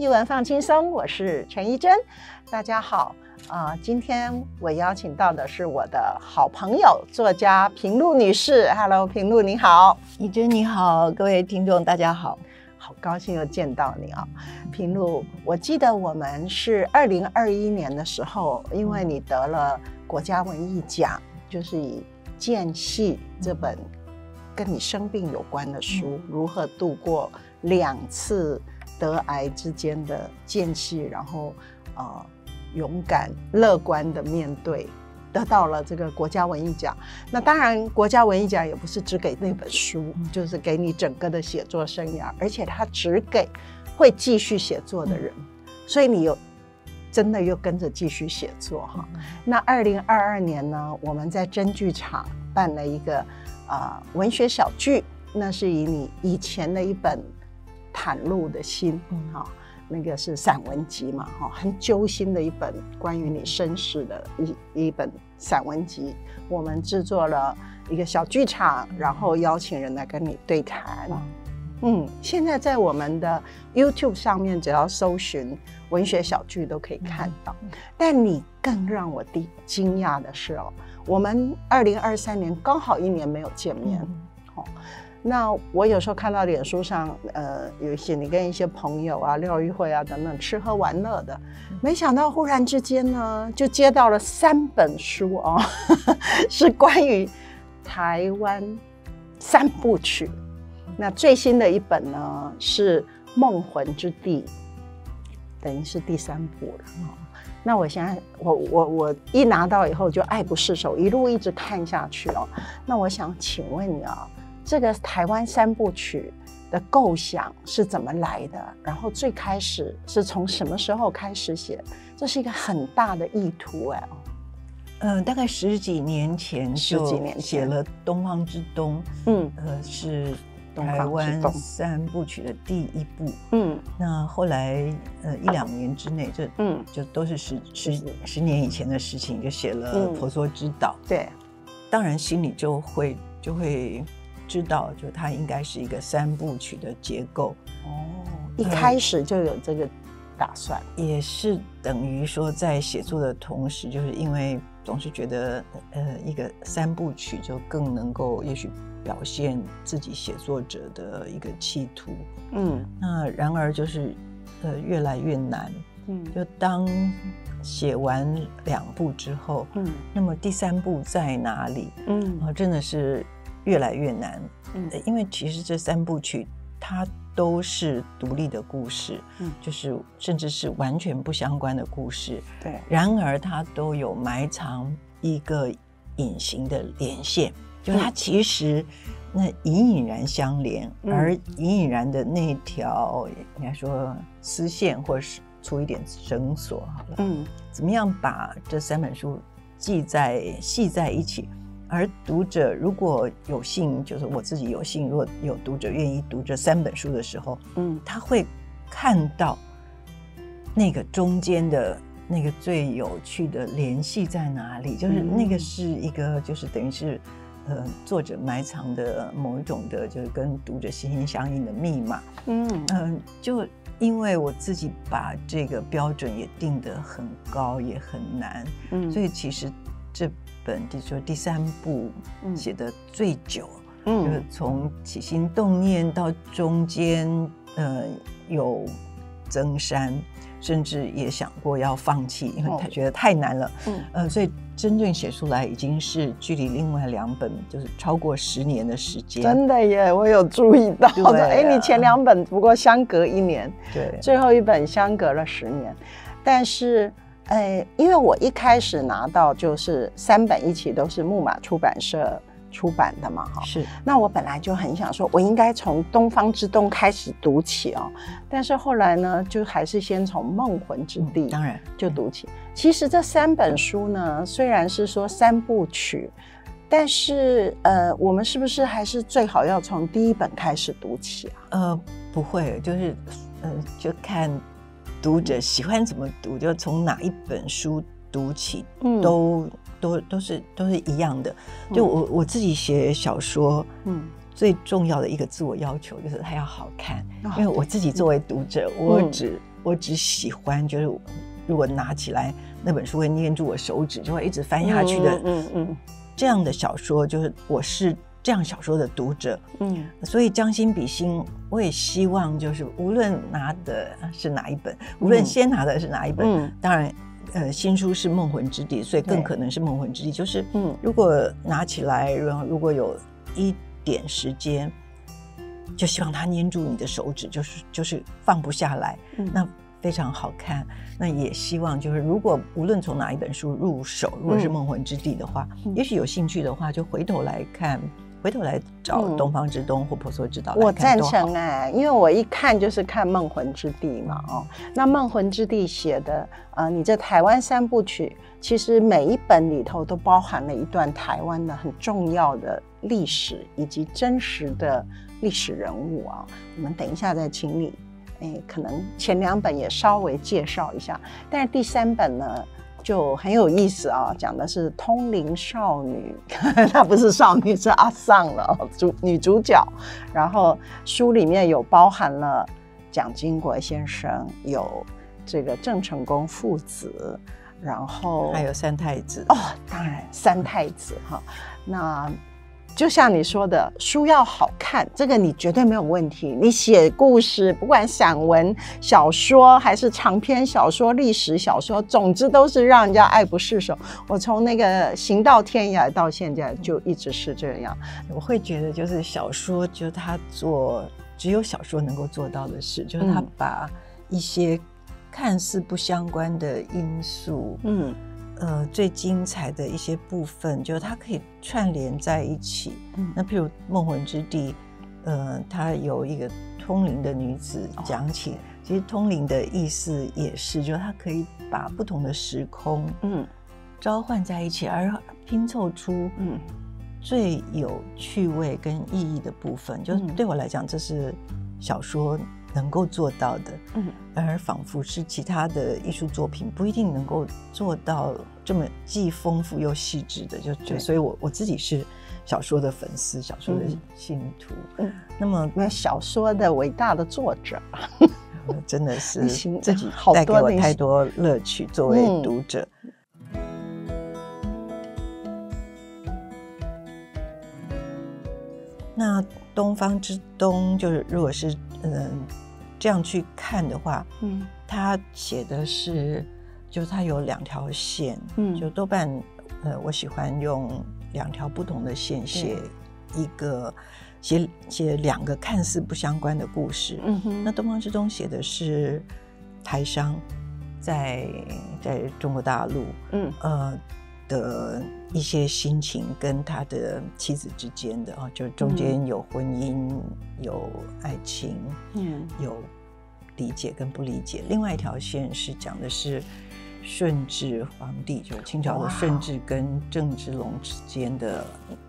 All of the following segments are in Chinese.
一文放轻松，我是陈怡贞，大家好啊、今天我邀请到的是我的好朋友作家平露女士。Hello，平露你好，怡珍你好，各位听众大家好。好高兴又见到你啊，平露。我记得我们是二零二一年的时候，因为你得了国家文艺奖，就是以《间隙》这本跟你生病有关的书，如何度过两次得癌之间的间隙，然后呃勇敢乐观的面对。得到了这个国家文艺奖，那当然，国家文艺奖也不是只给那本书，就是给你整个的写作生涯，而且它只给会继续写作的人，所以你有真的又跟着继续写作哈。那二零二二年呢，我们在真剧场办了一个呃文学小剧，那是以你以前的一本袒露的心，哈、那个是散文集嘛，哈，很揪心的一本关于你身世的一一本散文集。我们制作了一个小剧场，然后邀请人来跟你对谈。嗯，现在在我们的 YouTube 上面，只要搜寻文学小剧都可以看到。但你更让我第惊讶的是哦，我们二零二三年刚好一年没有见面，哦。那我有时候看到脸书上，呃，有一些你跟一些朋友啊、廖玉慧啊等等吃喝玩乐的，没想到忽然之间呢，就接到了三本书哦，是关于台湾三部曲。那最新的一本呢是《梦魂之地》，等于是第三部了哦。那我现在，我我我一拿到以后就爱不释手，一路一直看下去哦。那我想请问你啊，这个台湾三部曲的构想是怎么来的？然后最开始是从什么时候开始写？这是一个很大的意图哎。嗯、大概十几年前就十几年前写了《东方之东》，嗯呃，是台湾三部曲的第一部。嗯那后来呃一两年之内，就嗯，就都是十十十年以前的事情，就写了嗯《婆娑之岛》。对，当然心里就会就会知道，就它应该是一个三部曲的结构。哦，一开始就有这个打算。也是等于说，在写作的同时，就是因为总是觉得，呃，一个三部曲就更能够，也许表现自己写作者的一个企图。嗯那然而就是，呃，越来越难。嗯就当写完两部之后，嗯那么第三部在哪里？嗯啊，真的是越来越难。因为其实这三部曲它都是独立的故事，嗯。就是甚至是完全不相关的故事。对，然而它都有埋藏一个隐形的连线，就是它其实那隐隐然相连，嗯。而隐隐然的那条应该说丝线，或者是粗一点绳索好了，嗯。怎么样把这三本书系在系在一起？而读者如果有幸，就是我自己有幸，如果有读者愿意读这三本书的时候，嗯他会看到那个中间的那个最有趣的联系在哪里，就是那个是一个，就是等于是。呃，作者埋藏的某一种的，就是跟读者心心相印的密码。嗯嗯，就因为我自己把这个标准也定得很高，也很难，嗯所以其实这本就说第三部嗯写的最久，嗯就是嗯从起心动念到中间，呃，有增删，甚至也想过要放弃，因为哦他觉得太难了。嗯呃，所以真正写出来已经是距离另外两本就是超过十年的时间。真的耶，我有注意到对的。哎、啊你前两本不过相隔一年，对，最后一本相隔了十年，但是。呃，因为我一开始拿到就是三本一起都是木马出版社出版的嘛，哈，是那我本来就很想说，我应该从《东方之东》开始读起哦，但是后来呢，就还是先从《梦魂之地》当然就读起。其实这三本书呢，虽然是说三部曲，但是呃，我们是不是还是最好要从第一本开始读起啊？呃不会，就是呃就看读者喜欢怎么读，就从哪一本书读起，嗯。都都都是都是一样的。就我我自己写小说，嗯。最重要的一个自我要求就是它要好看，哦因为我自己作为读者，我嗯只我只喜欢就是如果拿起来那本书会捏住我手指，就会一直翻下去的嗯嗯。这样的小说，就是我是这样小说的读者，嗯。所以将心比心，我也希望就是无论拿的是哪一本，无论嗯先拿的是哪一本，嗯。当然，呃，新书是《梦魂之地》，所以更可能是《梦魂之地》。就是嗯。如果拿起来，然后如果有一点时间，就希望它粘住你的手指，就是就是放不下来，嗯。那非常好看。那也希望就是，如果无论从哪一本书入手，如果是《嗯梦魂之地》的话，嗯。也许有兴趣的话，就回头来看，回头来找嗯《东方之东》或《婆娑之岛》我赞成哎，因为我一看就是看《梦魂之地》嘛，哦，那《梦魂之地》写的，呃，你这台湾三部曲，其实每一本里头都包含了一段台湾的很重要的历史以及真实的历史人物啊。我们等一下再请你，哎，可能前两本也稍微介绍一下，但是第三本呢？就很有意思啊，讲的是通灵少女，她不是少女，是阿桑了哦，主女主角。然后书里面有包含了蒋经国先生，有这个郑成功父子，然后还有三太子哦，当然三太子哈。那就像你说的，书要好看，这个你绝对没有问题。你写故事，不管散文、小说还是长篇小说、历史小说，总之都是让人家爱不释手。我从那个行到天涯到现在，就一直是这样。我会觉得，就是小说，就是他做只有小说能够做到的事，就是他把一些看似不相关的因素，嗯呃，最精彩的一些部分，就是它可以串联在一起。嗯。那譬如《梦魂之地》，呃，它有一个通灵的女子哦。讲起，其实通灵的意思也是，就是它可以把不同的时空嗯。召唤在一起，而拼凑出嗯。最有趣味跟意义的部分，就是嗯。对我来讲，这是小说能够做到的，嗯。而仿佛是其他的艺术作品不一定能够做到这么既丰富又细致的，就就对。所以我我自己是小说的粉丝，小说的嗯。信徒。嗯，那么那小说的伟大的作者，呃 真的是自己好带给我多那些太多乐趣，作为嗯。读者。那东方之东，就是如果是嗯这样去看的话，嗯。他写的是，就是他有两条线，嗯。就多半呃，我喜欢用两条不同的线写一个写写两个看似不相关的故事。嗯哼。那东方之东写的是台商在在中国大陆嗯。呃的一些心情，跟他的妻子之间的啊，就中间有婚姻、有爱情、嗯有理解跟不理解。另外一条线是讲的是顺治皇帝，就清朝的顺治跟郑芝龙之间的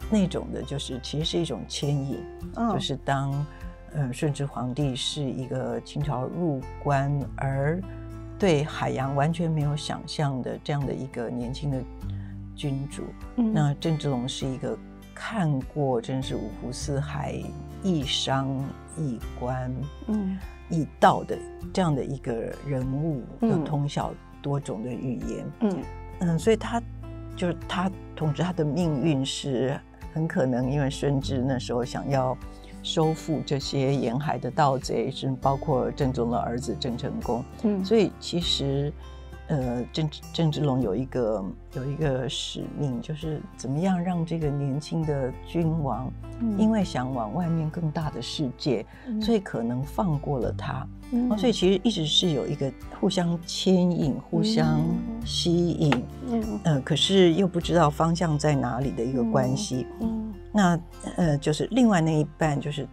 那种的，就是其实是一种牵引。嗯就是当呃顺治皇帝是一个清朝入关而对海洋完全没有想象的这样的一个年轻的君主，嗯。那郑芝龙是一个看过真是五湖四海、一商一官、嗯。一道的这样的一个人物，嗯。又通晓多种的语言，嗯。嗯，所以他就是他统治他的命运是很可能，因为顺治那时候想要收复这些沿海的盗贼，是包括郑宗的儿子郑成功，嗯。所以其实呃郑郑芝龙有一个有一个使命，就是怎么样让这个年轻的君王，嗯。因为想往外面更大的世界，所以可能放过了他。嗯。哦，所以其实一直是有一个互相牵引、互相嗯。吸引，嗯。呃，可是又不知道方向在哪里的一个关系。嗯。那呃，就是另外那一半就是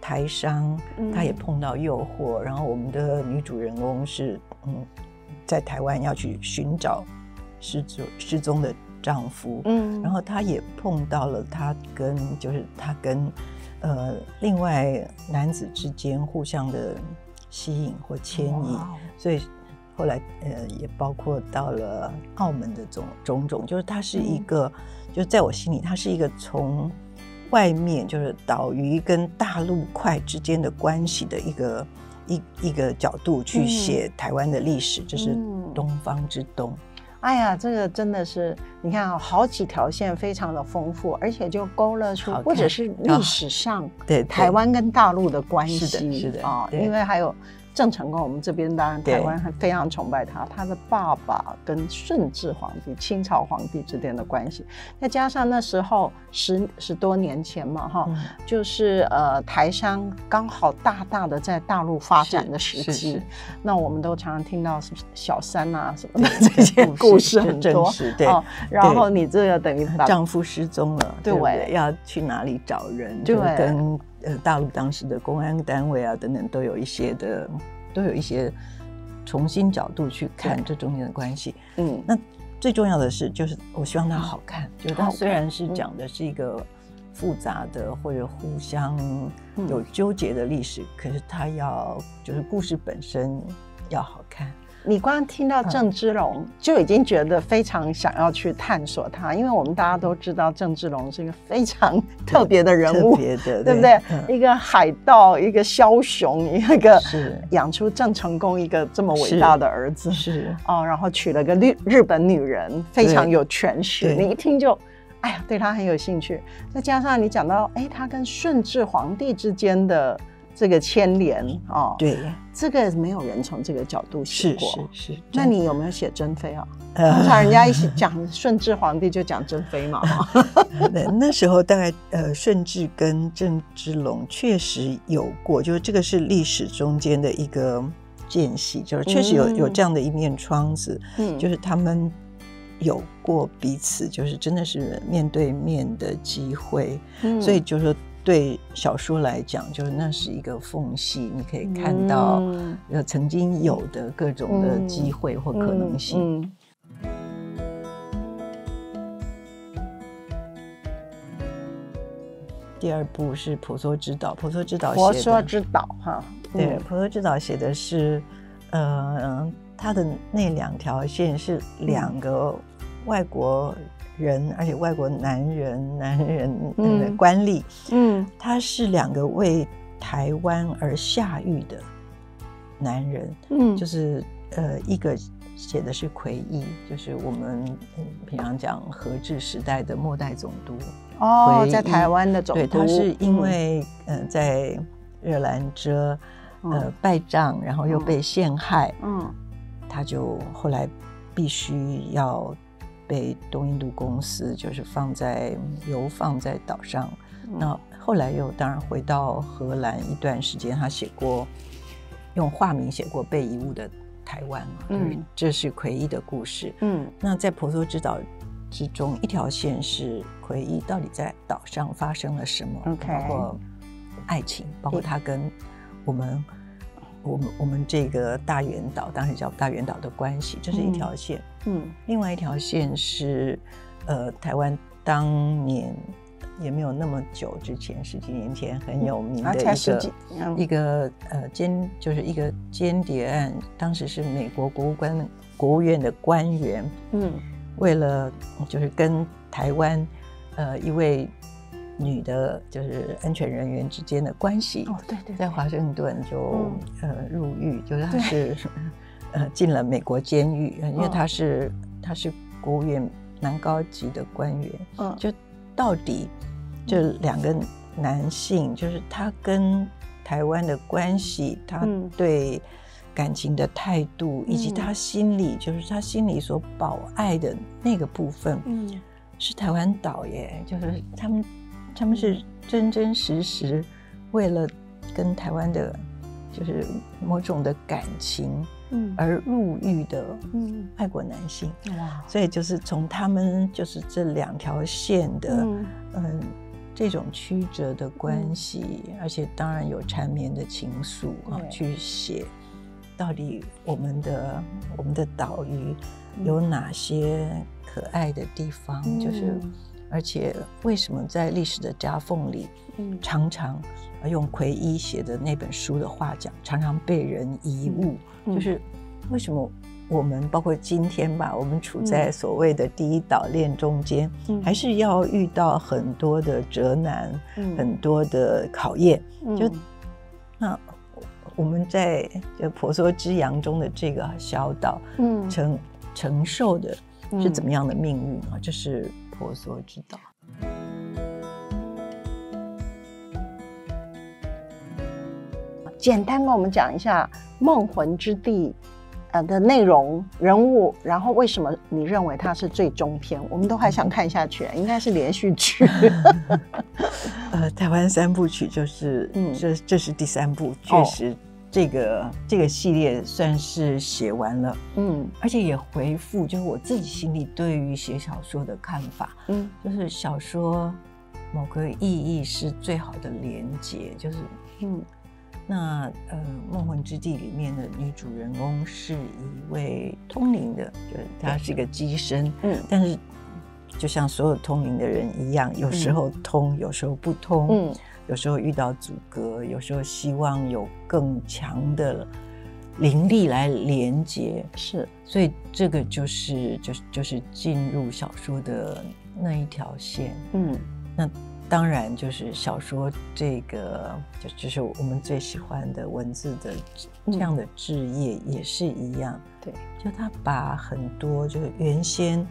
台商，嗯。他也碰到诱惑，然后我们的女主人公是嗯，在台湾要去寻找失踪失踪的丈夫，嗯。然后她也碰到了她跟就是她跟呃另外男子之间互相的吸引或牵引，哇。哦所以后来呃也包括到了澳门的种种种，就是它是一个，就是在我心里，它是一个从外面就是岛屿跟大陆块之间的关系的一个一一个角度去写台湾的历史，这是东方之东。哎呀，这个真的是你看啊，好几条线非常的丰富，而且就勾勒出或者是历史上对台湾跟大陆的关系，是的，是的啊，因为还有。郑成功，我们这边当然台湾还非常崇拜他。他的爸爸跟顺治皇帝、清朝皇帝之间的关系，再加上那时候十十多年前嘛，哈，就是呃台商刚好大大的在大陆发展的时期，那我们都常常听到小三啊什么的这些故事很多，对。然后你这个等于丈夫失踪了，对，要去哪里找人？就跟。呃，大陆当时的公安单位啊，等等，都有一些的，都有一些重新角度去看这中间的关系。嗯，那最重要的是，就是我希望它好看。就是它虽然是讲的是一个复杂的或者互相有纠结的历史，可是它要就是故事本身要好看。你光听到郑芝龙就已经觉得非常想要去探索他，因为我们大家都知道郑芝龙是一个非常特别的人物，别的 对不对？一个海盗，一个枭雄，一个养出郑成功一个这么伟大的儿子，是哦，然后娶了个日日本女人，非常有权势，你一听就哎呀，对他很有兴趣。再加上你讲到哎，他跟顺治皇帝之间的。这个牵连哦，对，这个没有人从这个角度写过，是是。那你有没有写珍妃啊？通常人家一起讲顺治皇帝就讲珍妃嘛。那那时候大概呃，顺治跟郑芝龙确实有过，就是这个是历史中间的一个间隙，就是确实有有这样的一面窗子，嗯，就是他们有过彼此，就是真的是面对面的机会，嗯，所以就是说。对小说来讲，就是那是一个缝隙，你可以看到呃曾经有的各种的机会或可能性。第二部是《婆娑之岛》，《婆娑之岛》婆娑之岛哈，对，《婆娑之岛》写的是呃，他的那两条线是两个外国。人，而且外国男人、男人的官吏，嗯，他是两个为台湾而下狱的男人，嗯，就是呃，一个写的是奎义，就是我们平常讲和治时代的末代总督哦，在台湾的总督，对，他是因为呃在热兰遮呃败仗，然后又被陷害，嗯，他就后来必须要。被东印度公司就是放在流放在岛上，那后来又当然回到荷兰一段时间，他写过用化名写过被遗物的台湾嘛，嗯，这是奎伊的故事，嗯，那在婆娑之岛之中，一条线是奎伊到底在岛上发生了什么，包括爱情，包括他跟我们。我们我们这个大圆岛，当时叫大圆岛的关系，这是一条线。嗯，另外一条线是，呃，台湾当年也没有那么久之前，十几年前很有名的一个一个呃间，就是一个间谍案。当时是美国国务官、国务院的官员，嗯，为了就是跟台湾呃一位。女的，就是安全人员之间的关系。哦，对对，在华盛顿就呃入狱，就是他是呃进了美国监狱，因为他是他是国务院蛮高级的官员。嗯，就到底就两个男性，就是他跟台湾的关系，他对感情的态度，以及他心里就是他心里所保爱的那个部分，嗯，是台湾岛耶，就是他们。他们是真真实实为了跟台湾的，就是某种的感情，嗯，而入狱的，嗯，爱国男性，哇，所以就是从他们就是这两条线的，嗯，这种曲折的关系，而且当然有缠绵的情愫啊，去写到底我们的我们的岛屿有哪些可爱的地方，就是。而且，为什么在历史的夹缝里，嗯，常常用奎一写的那本书的话讲，常常被人遗误？就是为什么我们包括今天吧，我们处在所谓的第一岛链中间，还是要遇到很多的折难，很多的考验。就那我们在就婆娑之洋中的这个小岛，嗯，承承受的是怎么样的命运啊？这是婆所知道。简单跟我们讲一下《梦魂之地》呃的内容、人物，然后为什么你认为它是最终篇？我们都还想看下去，应该是连续剧。呃，台湾三部曲就是，嗯，这这是第三部，确实这个这个系列算是写完了，嗯，而且也回复就是我自己心里对于写小说的看法，嗯，就是小说某个意义是最好的连接，就是嗯。那呃，《梦魂之地》里面的女主人公是一位通灵的，就是她是一个机身，嗯，但是就像所有通灵的人一样，有时候通，有时候不通，嗯，有时候遇到阻隔，有时候希望有更强的灵力来连接，是，所以这个就是就是就是进入小说的那一条线，嗯，那。当然，就是小说这个，就就是我们最喜欢的文字的这样的置业也是一样。对，就他把很多就是原先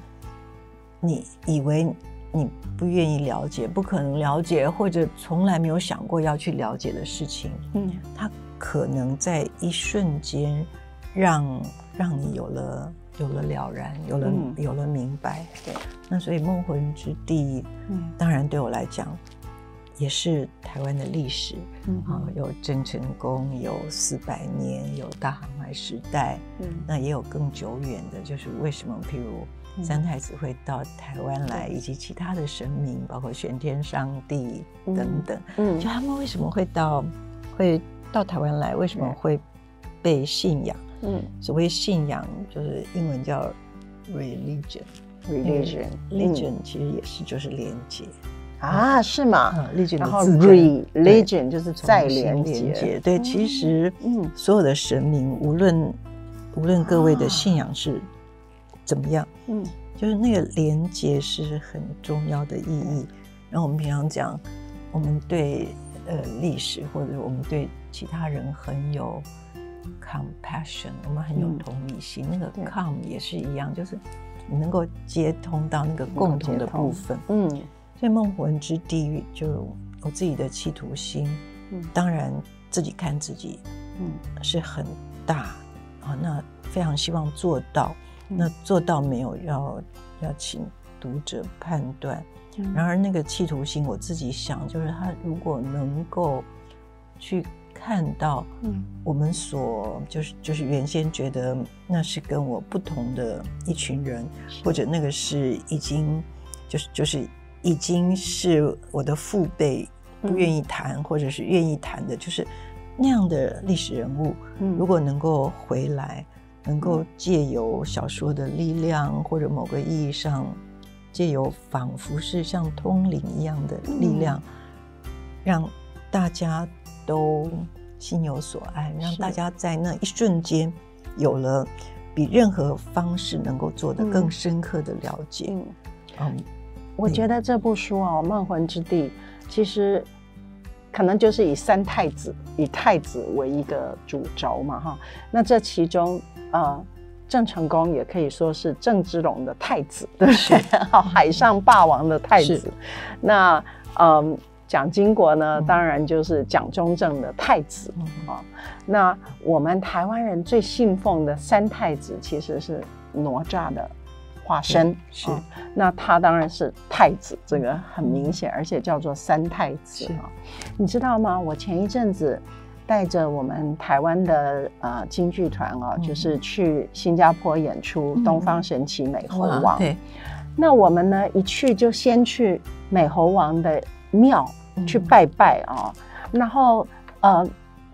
你以为你不愿意了解、不可能了解，或者从来没有想过要去了解的事情，嗯，他可能在一瞬间让让你有了。有了了然，有了有了明白，对。那所以《梦魂之地》，嗯，当然对我来讲，也是台湾的历史，嗯。啊，有郑成功，有四百年，有大航海时代，嗯，那也有更久远的，就是为什么，譬如三太子会到台湾来，以及其他的神明，包括玄天上帝等等，嗯，就他们为什么会到会到台湾来，为什么会被信仰？嗯，所谓信仰就是英文叫 religion，religion，religion 其实也是就是连接。啊，是吗？然后 religion 就是再连接，对，其实嗯，所有的神明，无论无论各位的信仰是怎么样，嗯，就是那个连接是很重要的意义。然后我们平常讲，我们对呃历史或者我们对其他人很有。compassion，我们很有同理心。那个 come 也是一样，就是你能够接通到那个共同的部分。嗯，所以梦魂之地狱，就我自己的企图心，嗯，当然自己看自己，嗯，是很大啊。那非常希望做到，那做到没有要要请读者判断。然而那个企图心，我自己想，就是他如果能够去。看到，嗯，我们所就是就是原先觉得那是跟我不同的一群人，或者那个是已经就是就是已经是我的父辈不愿意谈，或者是愿意谈的，就是那样的历史人物，嗯，如果能够回来，能够借由小说的力量，或者某个意义上借由仿佛是像通灵一样的力量，让大家。都心有所爱，让大家在那一瞬间有了比任何方式能够做的更深刻的了解。嗯，嗯，我觉得这部书哦，《梦魂之地》其实可能就是以三太子、以太子为一个主轴嘛，哈。那这其中，呃，郑成功也可以说是郑芝龙的太子，对 不对？海上霸王的太子。那，嗯。蒋经国呢，当然就是蒋中正的太子啊。那我们台湾人最信奉的三太子，其实是哪吒的化身。是，那他当然是太子，这个很明显，而且叫做三太子啊。你知道吗？我前一阵子带着我们台湾的呃京剧团哦，就是去新加坡演出《东方神奇美猴王》。对。那我们呢，一去就先去美猴王的。庙去拜拜啊，然后呃，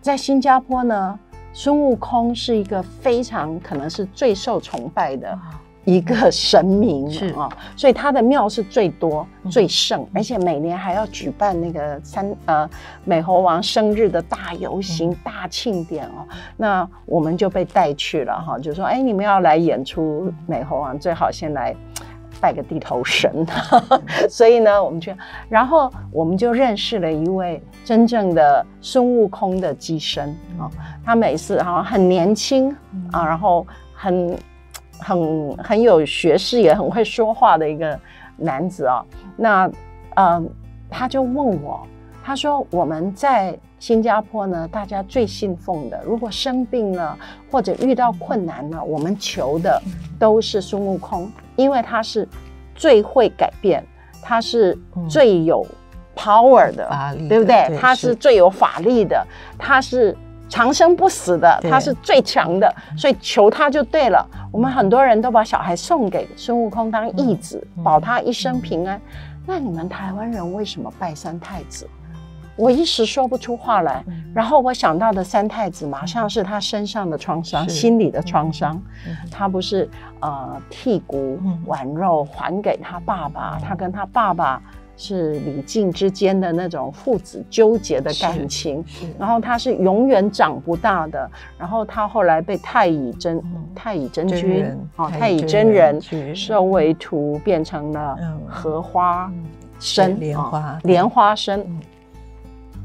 在新加坡呢，孙悟空是一个非常可能是最受崇拜的一个神明是啊，所以他的庙是最多、最盛，而且每年还要举办那个三呃美猴王生日的大游行、大庆典哦。那我们就被带去了哈，就说哎，你们要来演出美猴王，最好先来。拜个地头神，所以呢，我们去，然后我们就认识了一位真正的孙悟空的机身啊。他每次哈很年轻啊，然后很很很有学识，也很会说话的一个男子啊。那呃，他就问我，他说我们在新加坡呢，大家最信奉的，如果生病了或者遇到困难了，我们求的都是孙悟空。因为他是最会改变，他是最有 power 的，对不对？他是最有法力的，他是长生不死的，他是最强的，所以求他就对了。我们很多人都把小孩送给孙悟空当义子，保他一生平安。那你们台湾人为什么拜三太子？我一时说不出话来，然后我想到的三太子马上是他身上的创伤，心理的创伤。他不是呃剔骨挽肉还给他爸爸，他跟他爸爸是李靖之间的那种父子纠结的感情。然后他是永远长不大的，然后他后来被太乙真太乙真君哦太乙真人收为徒，变成了荷花生莲花莲花生。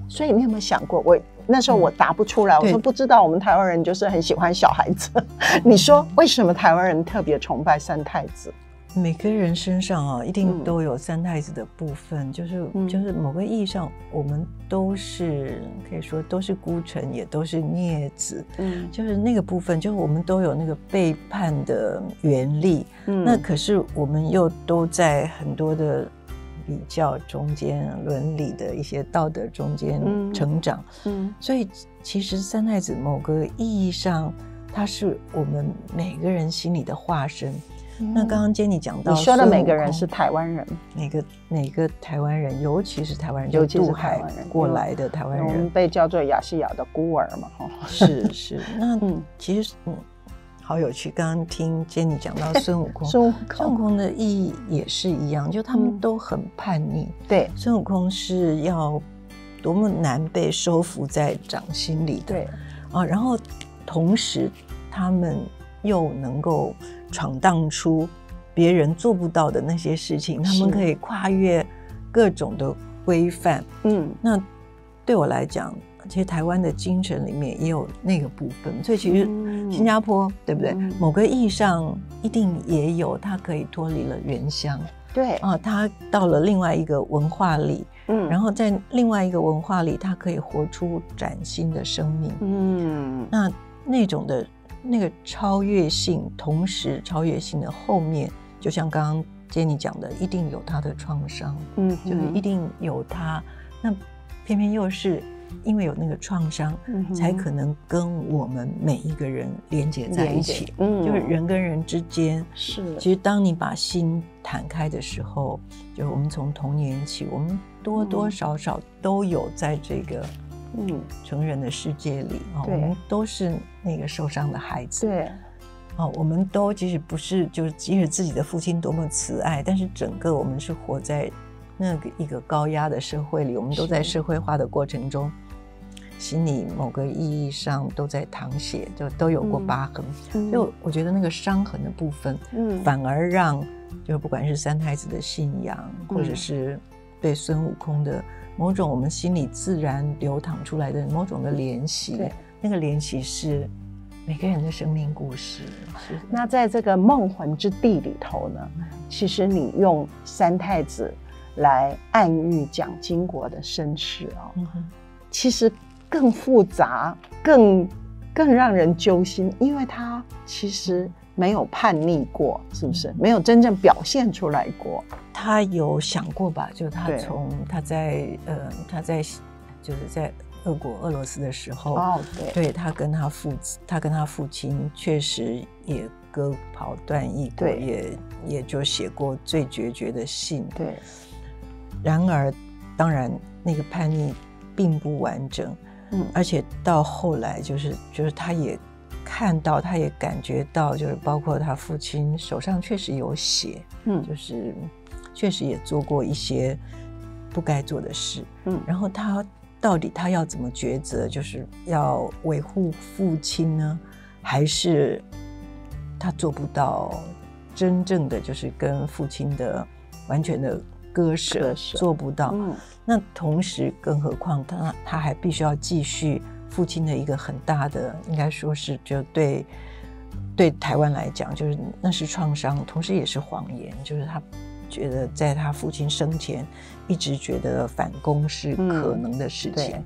所以你有没有想过，我那时候我答不出来，我说不知道。我们台湾人就是很喜欢小孩子。你说为什么台湾人特别崇拜三太子？每个人身上啊，一定都有三太子的部分，就是就是某个意义上，我们都是可以说都是孤臣，也都是孽子。嗯，就是那个部分，就是我们都有那个背叛的原力。嗯，那可是我们又都在很多的。比较中间伦理的一些道德中间成长，嗯，所以其实三太子某个意义上，他是我们每个人心里的化身。那刚刚 Jenny 讲到，你说的每个人是台湾人，每个每个台湾人，尤其是台湾人，尤其是台湾人过来的台湾人，被叫做亚细亚的孤儿嘛，哈，是是，那嗯，其实嗯。好有趣！刚刚听 Jenny 讲到孙悟空，孙悟空。的意义也是一样，就他们都很叛逆。对，孙悟空是要多么难被收服在掌心里的。对。啊，然后同时他们又能够闯荡出别人做不到的那些事情，他们可以跨越各种的规范。嗯，那对我来讲。其实台湾的精神里面也有那个部分，所以其实新加坡对不对？某个意义上一定也有，它可以脱离了原乡，对。啊，他到了另外一个文化里，嗯，然后在另外一个文化里，他可以活出崭新的生命，嗯，那那种的那个超越性，同时超越性的后面，就像刚刚杰尼讲的，一定有他的创伤，嗯，就是一定有他，那偏偏又是。因为有那个创伤，才可能跟我们每一个人连接在一起。嗯，就是人跟人之间是。其实，当你把心弹开的时候，就我们从童年起，我们多多少少都有在这个嗯成人的世界里啊，我们都是那个受伤的孩子。对。哦，我们都即使不是，就是即使自己的父亲多么慈爱，但是整个我们是活在。那个一个高压的社会里，我们都在社会化的过程中，心里某个意义上都在淌血，就都有过疤痕。就我觉得那个伤痕的部分，嗯，反而让就不管是三太子的信仰，或者是对孙悟空的某种我们心里自然流淌出来的某种的联系，那个联系是每个人的生命故事。是那在这个梦魂之地里头呢，其实你用三太子。来暗喻蒋经国的身世哦，其实更复杂，更更让人揪心，因为他其实没有叛逆过，是不是？没有真正表现出来过。他有想过吧？就是他从他在呃他在就是在俄国俄罗斯的时候，哦，对，对他跟他父他跟他父亲确实也割袍断义过，也也就写过最决绝的信，对。然而，当然，那个叛逆并不完整，嗯，而且到后来，就是就是他也看到，他也感觉到，就是包括他父亲手上确实有血，嗯。就是确实也做过一些不该做的事。嗯然后他到底他要怎么抉择？就是要维护父亲呢，还是他做不到真正的就是跟父亲的完全的割舍，做不到。嗯那同时，更何况他他还必须要继续父亲的一个很大的，应该说是就对对台湾来讲，就是那是创伤，同时也是谎言，就是他觉得在他父亲生前一直觉得反攻是可能的事情，对。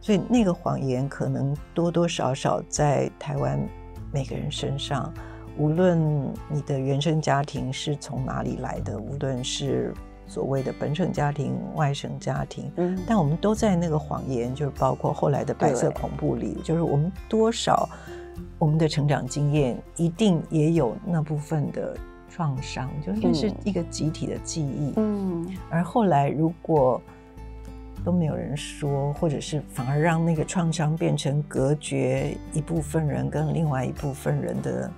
所以那个谎言可能多多少少在台湾每个人身上，无论你的原生家庭是从哪里来的，无论是所谓的本省家庭、外省家庭，嗯。但我们都在那个谎言，就是包括后来的白色恐怖里，就是我们多少我们的成长经验一定也有那部分的创伤，就是那是嗯。一个集体的记忆。嗯。而后来如果都没有人说，或者是反而让那个创伤变成隔绝一部分人跟另外一部分人的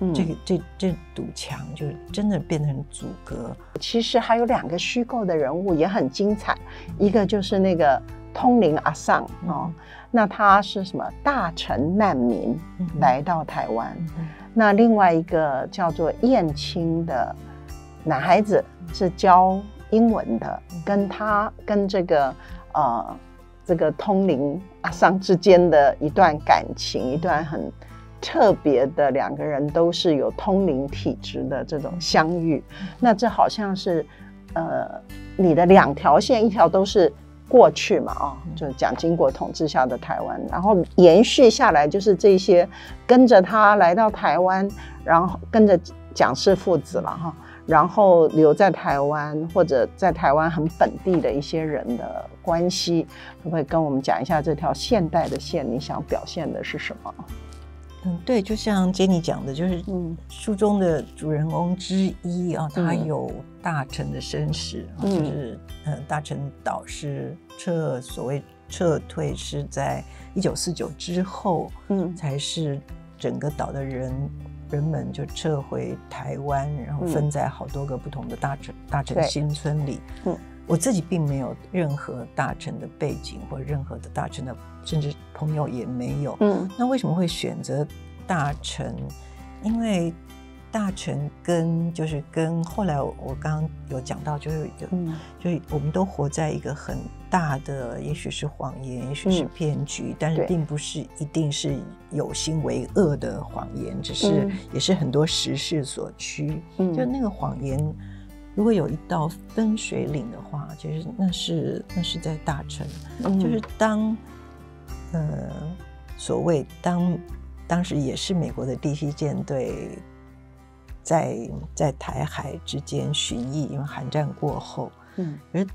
嗯。这个、这这堵墙，就真的变成阻隔。其实还有两个虚构的人物也很精彩，一个就是那个通灵阿尚哦，嗯那他是什么？大臣难民嗯。来到台湾，嗯那另外一个叫做燕青的男孩子是教英文的，跟他跟这个呃这个通灵阿桑之间的一段感情，一段很特别的两个人都是有通灵体质的这种相遇。那这好像是呃你的两条线，一条都是。过去嘛，啊、就是蒋经国统治下的台湾，然后延续下来就是这些跟着他来到台湾，然后跟着蒋氏父子了哈，然后留在台湾或者在台湾很本地的一些人的关系，可不可以跟我们讲一下这条现代的线你想表现的是什么？嗯，对，就像 Jenny 讲的，就是嗯。书中的主人公之一啊，他嗯。有大臣的身世，啊嗯。就是呃，大臣岛是撤所谓撤退是在一九四九之后，嗯。才是整个岛的人人们就撤回台湾，然后嗯。分在好多个不同的大城大城新村里。嗯我自己并没有任何大臣的背景，或任何的大臣的，甚至朋友也没有。嗯那为什么会选择大臣？因为大臣跟就是跟后来我我刚刚有讲到，就是有、嗯就是我们都活在一个很大的，也许是谎言，也许是嗯骗局，但是并不是一定是有心为恶的谎言，只是、嗯也是很多时势所趋。嗯就那个谎言，如果有一道分水岭的话，其实那是那是在大臣，嗯。就是当呃所谓当当时也是美国的第七舰队在在台海之间巡弋，因为韩战过后，嗯。而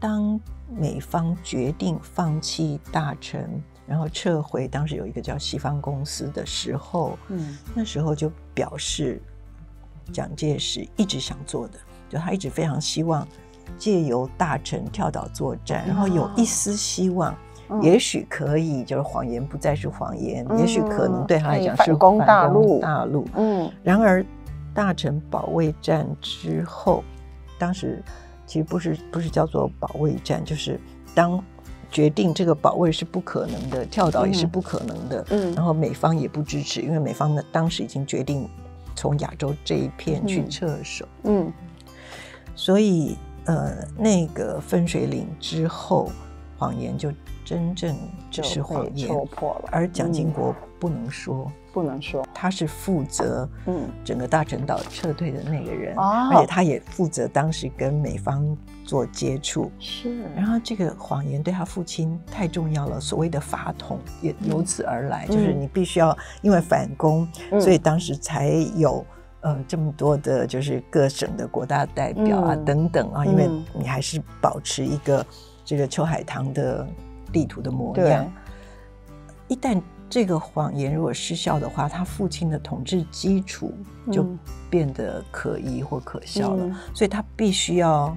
当美方决定放弃大臣，然后撤回当时有一个叫西方公司的时候，嗯。那时候就表示蒋介石一直想做的，就他一直非常希望借由大臣跳岛作战，然后有一丝希望。嗯。也许可以，就是谎言不再是谎言，嗯也许可能对他来讲是反攻大陆大陆。嗯。然而，大臣保卫战之后，当时其实不是不是叫做保卫战，就是当决定这个保卫是不可能的，跳岛也是嗯。不可能的，嗯然后美方也不支持，因为美方呢当时已经决定从亚洲这一片去嗯。撤手，嗯所以呃那个分水岭之后，谎言就真正只是谎言，戳破了，而蒋经嗯国不能说。不能说，他是负责嗯。整个大陈岛撤退的那个人，哦。而且他也负责当时跟美方做接触。是，然后这个谎言对他父亲太重要了，所谓的法统也由此而来，嗯。就是你必须要因为反攻，嗯。所以当时才有呃这么多的，就是各省的国大代表啊、嗯等等啊，因为嗯你还是保持一个这个秋海棠的地图的模对样。一旦这个谎言如果失效的话，他父亲的统治基础就嗯变得可疑或可笑了。嗯所以他必须要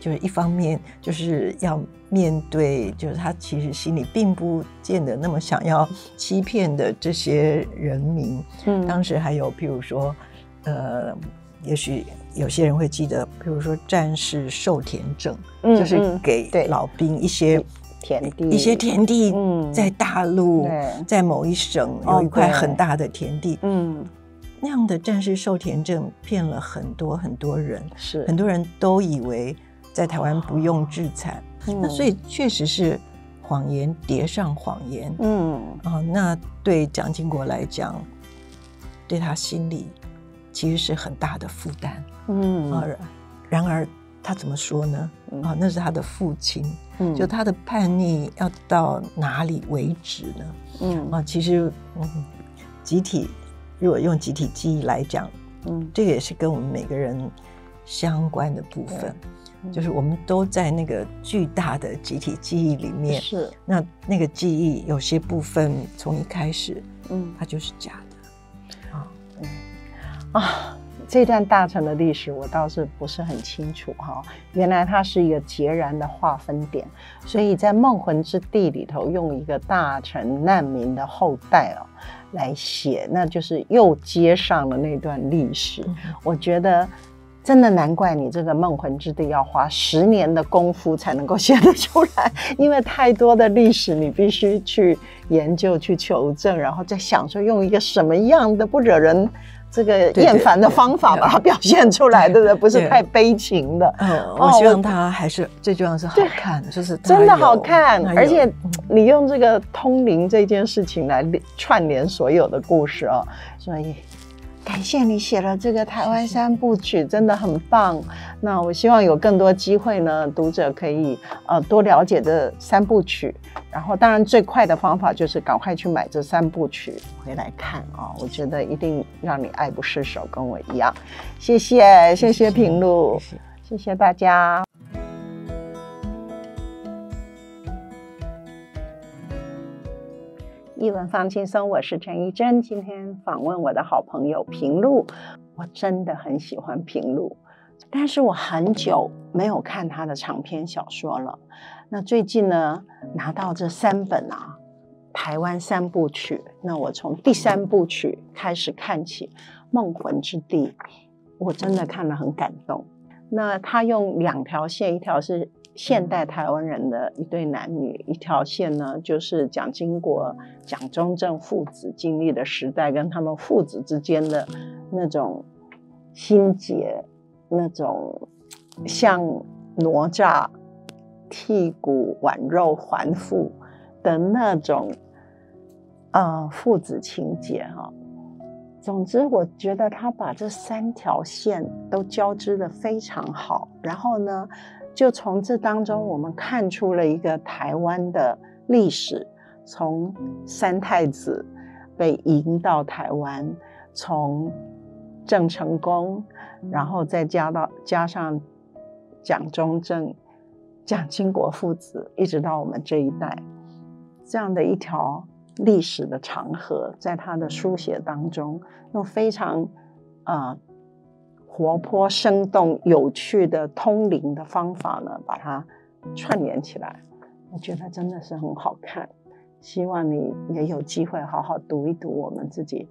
就是一方面就是要面对，就是他其实心里并不见得那么想要欺骗的这些人民。嗯，当时还有譬如说，呃，也许有些人会记得，比如说战士授田证，就是给老兵一些田地，一些田地，在大陆，在某一省有一块很大的田地，嗯。那样的战士受田证骗了很多很多人，是很多人都以为在台湾不用制产，那所以确实是谎言叠上谎言，嗯。啊，那对蒋经国来讲，对他心里其实是很大的负担，嗯啊，然而他怎么说呢？啊，那是他的父亲，嗯，就他的叛逆要到哪里为止呢？嗯啊，其实嗯，集体。如果用集体记忆来讲，嗯，这个也是跟我们每个人相关的部分，就是我们都在那个巨大的集体记忆里面。是，那那个记忆有些部分从一开始，嗯，它就是假的。啊，这段大成的历史我倒是不是很清楚哈。原来它是一个截然的划分点，所以在梦魂之地里头用一个大臣难民的后代哦。来写，那就是又接上了那段历史。我觉得真的难怪你这个梦魂之地要花十年的功夫才能够写得出来，因为太多的历史你必须去研究、去求证，然后再想说用一个什么样的不惹人。这个厌烦的方法把它表现出来，对不对？不是太悲情的。嗯，我希望它还是最重要是好看，就是真的好看。而且你用这个通灵这件事情来串联所有的故事哦，所以。感谢你写了这个台湾三部曲，真的很棒。那我希望有更多机会呢，读者可以呃多了解这三部曲。然后，当然最快的方法就是赶快去买这三部曲回来看啊！我觉得一定让你爱不释手，跟我一样。谢谢，谢谢平路，谢谢大家。一文放轻松，我是陈怡贞。今天访问我的好朋友平路，我真的很喜欢平路，但是我很久没有看他的长篇小说了。那最近呢，拿到这三本啊，台湾三部曲。那我从第三部曲开始看起，《梦魂之地》，我真的看了很感动。那他用两条线，一条是。现代台湾人的一对男女，一条线呢，就是蒋经国、蒋中正父子经历的时代，跟他们父子之间的那种心结，那种像哪吒剔骨挽肉还父的那种呃父子情节哈。总之，我觉得他把这三条线都交织的非常好，然后呢。就从这当中，我们看出了一个台湾的历史，从三太子被迎到台湾，从郑成功，然后再加到加上蒋中正、蒋经国父子，一直到我们这一代，这样的一条历史的长河，在他的书写当中，用非常啊。活泼、生动、有趣的通灵的方法呢，把它串联起来，我觉得真的是很好看。希望你也有机会好好读一读我们自己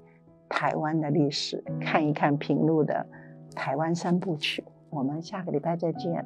台湾的历史，看一看平路的台湾三部曲。我们下个礼拜再见。